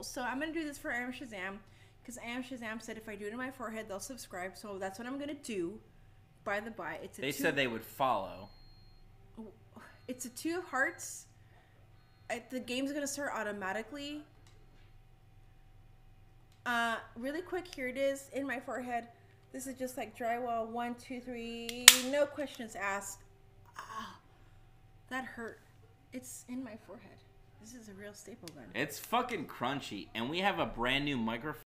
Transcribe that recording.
So I'm gonna do this for I am Shazam because I am Shazam said if I do it in my forehead, they'll subscribe. So that's what I'm gonna do. By the by, it's a They two, said they would follow. it's a two of hearts. I, the game's gonna start automatically. Uh, really quick, here it is in my forehead. This is just like drywall. One, two, three. No questions asked. Ah, that hurt. It's in my forehead. This is a real staple gun. It's fucking crunchy, and we have a brand new microphone.